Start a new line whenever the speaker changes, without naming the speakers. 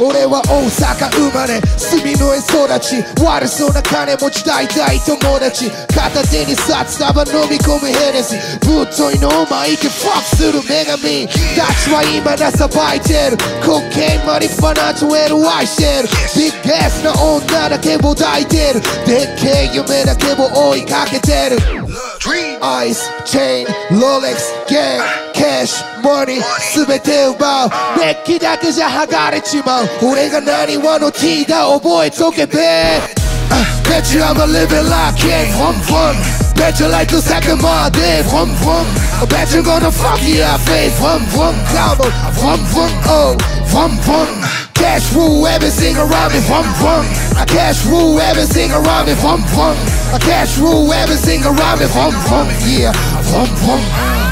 俺は大阪生まれ隅の絵育ち悪そうな金持ち大体友達片手に札束飲み込むヘネスぶっといのお前けファックする女神たちは今なさばいてるコケンマリファナとエル愛してるビッグエスな女だけを抱いてるでっけえ夢だけを追いかけてるアイス、チェーン、ロレックス、ゲーム、キャッシュ、マニー、すべて奪う。デッキだけじゃ剥がれちまう。俺が何話の T だ、覚えとけべ。Bet you I'm a living like king, from from. Bet you like the second my day, from from. I bet you gonna fuck your face, from from. Come on, from from, oh, from from. Cash rule everything around me, from from. I cash rule everything around me, from from. I cash rule everything around me, from from. Yeah, from from.